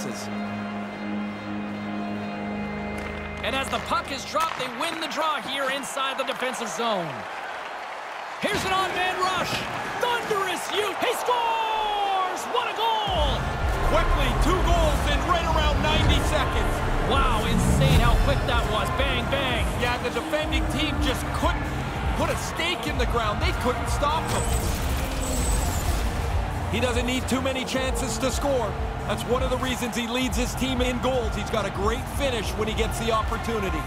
chances. And as the puck is dropped, they win the draw here inside the defensive zone. Here's an odd-man rush. Thunderous you. He scores! What a goal! Quickly, two goals in right around 90 seconds. Wow, insane how quick that was. Bang, bang. Yeah, the defending team just couldn't put a stake in the ground. They couldn't stop him. He doesn't need too many chances to score. That's one of the reasons he leads his team in goals. He's got a great finish when he gets the opportunity.